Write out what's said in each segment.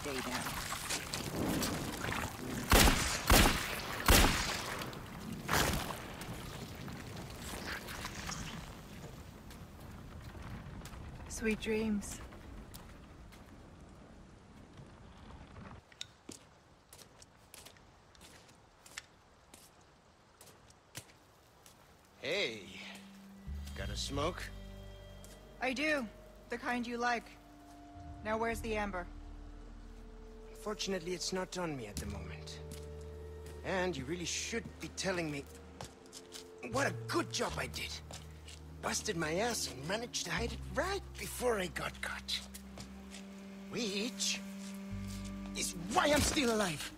stay down. Sweet dreams. Hey, got a smoke? I do. The kind you like. Now where's the amber? Fortunately, it's not on me at the moment. And you really should be telling me what a good job I did. Busted my ass and managed to hide it right before I got caught. Which is why I'm still alive.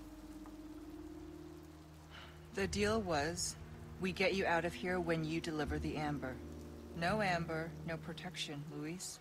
The deal was, we get you out of here when you deliver the amber. No amber, no protection, Luis.